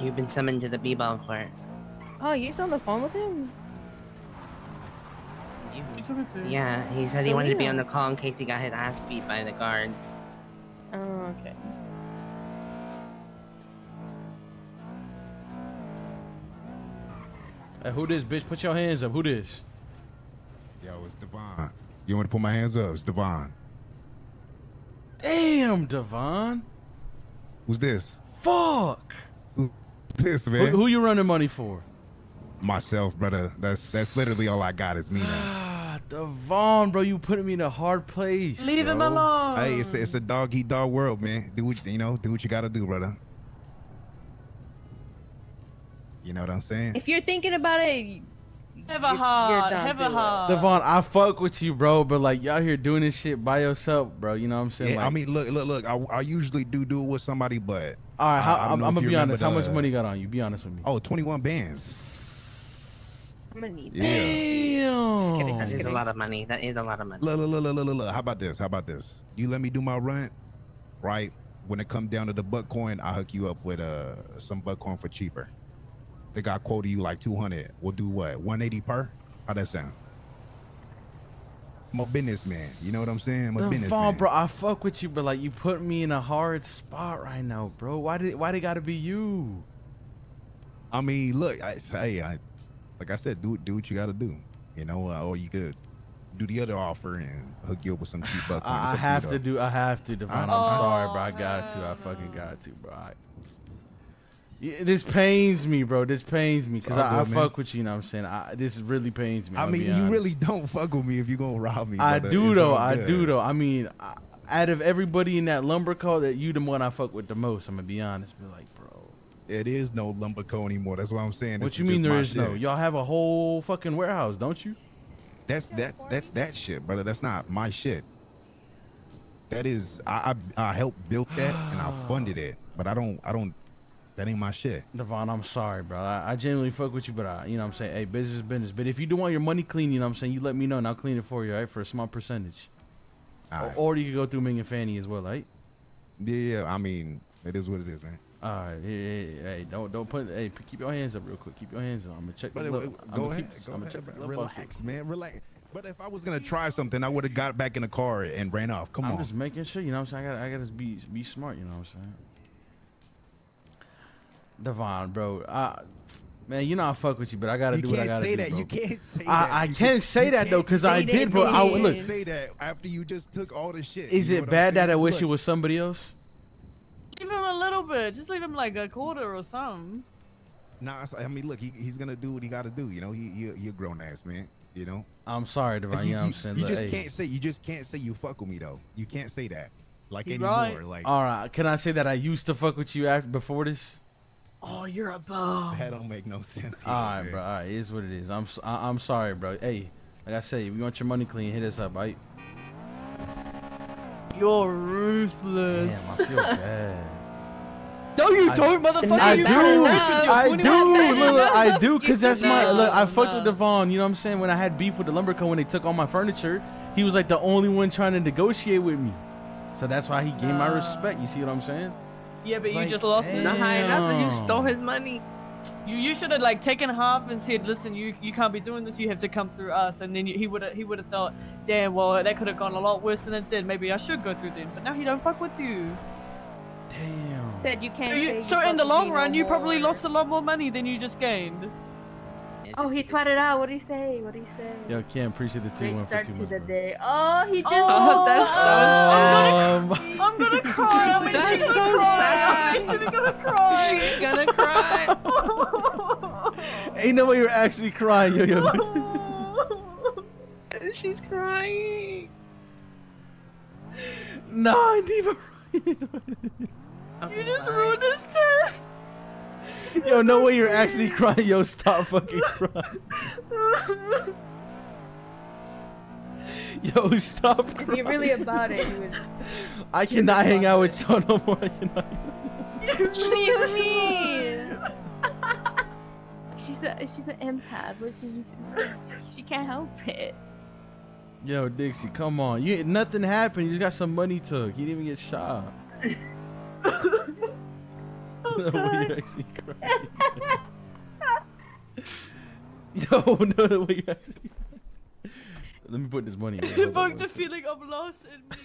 You've been summoned to the B-ball court. Oh, you still on the phone with him? Yeah, he said he wanted to be on the call in case he got his ass beat by the guards. Oh, okay. Hey, who this, bitch? Put your hands up. Who this? Yo, it's Devon. You want to put my hands up? It's Devon. Damn, Devon. Who's this? Fuck. Who's this, Who, man? who you running money for? Myself, brother. That's that's literally all I got is me now. Ah, Devon, bro, you putting me in a hard place. Leave him alone. Hey, it's a, it's a dog eat dog world, man. Do what you know. Do what you gotta do, brother. You know what I'm saying? If you're thinking about it, you- Have a heart. Have a heart. Devon, I fuck with you, bro, but like y'all here doing this shit by yourself, bro. You know what I'm saying? Yeah, like, I mean, look, look, look. I, I usually do do it with somebody, but all right, how, I, I I'm, I'm gonna be honest. How much money you got on you? Be honest with me. oh, 21 bands. I'm gonna need Yeah. Damn. Just kidding, That just is a lot of money. That is a lot of money. Look, look, look, look, look, look, look. How about this? How about this? You let me do my rent, right? When it comes down to the buck coin, I'll hook you up with uh some buck coin for cheaper. They got quoted you like 200. We'll do what? 180 per? How that sound? I'm a businessman. You know what I'm saying? I'm a Devon, businessman. bro, I fuck with you, but like you put me in a hard spot right now, bro. Why did why they gotta be you? I mean, look, I hey, I like I said, do do what you got to do. You know, uh, or you could do the other offer and hook you up with some cheap butt coin. It's I, I have to do. I have to, Devon. I'm I- sorry, bro. I Oh, got to. I fucking got to, bro. I, Yeah, this pains me, bro. This pains me because I, I fuck with you. You know what I'm saying? I, this really pains me. I I'll mean, be you honest. really don't fuck with me if you're gonna rob me. I brother. do It's though. all I good. do though. I mean, I, out of everybody in that lumber co, that you the one I fuck with the most. I'm gonna be honest. Be like, bro. It is no lumberco anymore. That's what I'm saying. What you mean just there my is no? shit. Y'all have a whole fucking warehouse, don't you? That's that. That's that shit, brother. That's not my shit. That is, I I, I helped build that and I funded it, but I don't I don't. That ain't my shit. Devon, I'm sorry, bro. I, I genuinely fuck with you, but I, you know what I'm saying? Hey, business is business. But if you do want your money clean, you know what I'm saying? You let me know and I'll clean it for you, right? For a small percentage. All Or, or you could go through Ming and Fanny as well, right? Yeah, yeah. I mean, it is what it is, man. All right, hey, hey, hey, don't don't put hey, keep your hands up real quick. Keep your hands up. I'm gonna check But it- I'm go gonna ahead. keep, Go I'm ahead. check. Relax, man. Relax. But if I was gonna try something, I would have got back in the car and ran off. Come on. I'm just making sure, you know what I'm saying? I gotta, I gotta be be smart, you know what I'm saying? Devon, bro, I, man, you know I fuck with you, but I gotta you do what I gotta do, that. bro. You can't say that. I, I You can't say that though, can't cause say I that, did, bro. man. I You look. can't say that after you just took all the shit. Is You know it bad that I wish Look, it was somebody else? Leave him a little bit. Just leave him like a quarter or something. Nah, I mean, look, he, he's gonna do what he got to do. You know, he, he he a grown ass man. You know, I'm sorry, Devon. you, You know what I'm saying? you Look, just hey. can't say you just can't say you fuck with me though. You can't say that like You anymore. right. Like All right, can I say that I used to fuck with you after before this? Oh, you're a bum. that don't make no sense. All right, either, bro. man. All right, it is what it is. I'm s- I, am sorry, bro. Hey, like I said, if you want your money clean, hit us up, right? You're ruthless. Damn, I feel bad. No, you I- don't, motherfucker. I you do. fucking enough. Richard, you're I do. Look, look, I do, cause that's my look. I fucked no. with Devon. You know what I'm saying? When I had beef with the lumber co when they took all my furniture, he was like the only one trying to negotiate with me. So that's why he gained my respect. You see what I'm saying? Yeah, but It's you like, just lost it. Not high enough, and you stole his money. You you should have like taken half and said, "Listen, you you can't be doing this. You have to come through us." And then you, he would have he would have thought, "Damn, well that could have gone a lot worse." than then said, "Maybe I should go through them." But now he don't fuck with you. Damn. Said you can't So, you- you so in the long run, no you probably lost a lot more money than you just gained. Oh, he twatted out. What do you say? What do you say? Yo, Kim, appreciate the two Great one for start two to the bro. day. Oh, he just. Oh, that's Um, I'm gonna cry. I'm That's gonna so cry. sad. I'm actually gonna cry. She's gonna cry. ain't no way you're actually crying, yo, yo. She's crying. no, I ain't even. you just ruined his day. Yo, no way you're actually crying. Yo, stop fucking crying. Yo, stop If crying. you're really about it, you would. I cannot hang out with y'all no more. I cannot. What do you mean? she's a she's an empath. What can you say? She can't help it. Yo, Dixie, come on. You nothing happened. You just got some money took. You didn't even get shot. Oh, the way God. you're actually crying. Yo, no, the way actually. Let me put this money. in. Hold on Evoke one the sec. feeling of loss in me.